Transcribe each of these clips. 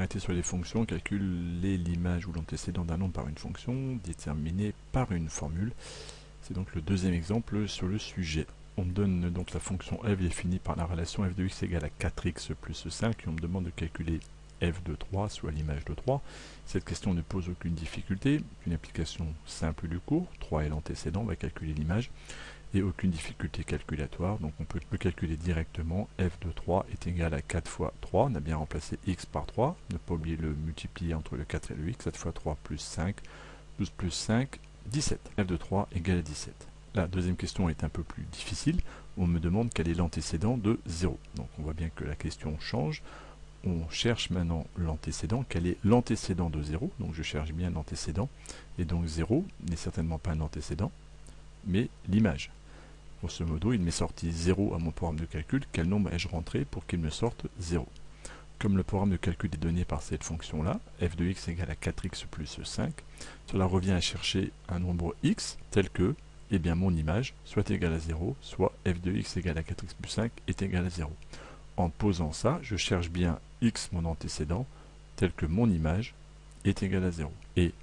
arrêté sur les fonctions, calculer l'image ou l'antécédent d'un nombre par une fonction déterminée par une formule. C'est donc le deuxième exemple sur le sujet. On me donne donc la fonction f définie par la relation f de x égale à 4x plus 5 et on me demande de calculer f de 3, soit l'image de 3. Cette question ne pose aucune difficulté, une application simple du cours, 3 est l'antécédent, on va calculer l'image et aucune difficulté calculatoire. Donc on peut le calculer directement. f de 3 est égal à 4 fois 3. On a bien remplacé x par 3. Ne pas oublier le multiplier entre le 4 et le x. 7 fois 3 plus 5. 12 plus 5, 17. f de 3 égale à 17. La deuxième question est un peu plus difficile. On me demande quel est l'antécédent de 0. Donc on voit bien que la question change. On cherche maintenant l'antécédent. Quel est l'antécédent de 0 Donc je cherche bien l'antécédent. Et donc 0 n'est certainement pas un antécédent, mais l'image. Grosso modo, il m'est sorti 0 à mon programme de calcul. Quel nombre ai-je rentré pour qu'il me sorte 0 Comme le programme de calcul est donné par cette fonction-là, f de x égale à 4x plus 5, cela revient à chercher un nombre x tel que eh bien, mon image soit égale à 0, soit f de x égale à 4x plus 5 est égal à 0. En posant ça, je cherche bien x, mon antécédent, tel que mon image est égal à 0. Et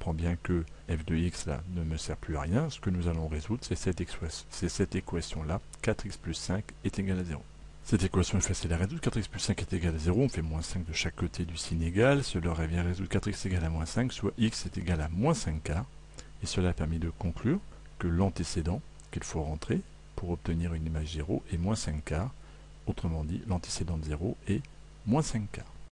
on comprend bien que f de x là ne me sert plus à rien. Ce que nous allons résoudre, c'est cette, équation-là. 4x plus 5 est égal à 0. Cette équation est facile à résoudre. 4x plus 5 est égal à 0. On fait moins 5 de chaque côté du signe égal. Cela revient à résoudre 4x égale à moins 5, soit x est égal à moins 5 k. Et cela a permis de conclure que l'antécédent qu'il faut rentrer pour obtenir une image 0 est moins 5 k. Autrement dit, l'antécédent de 0 est moins 5 k.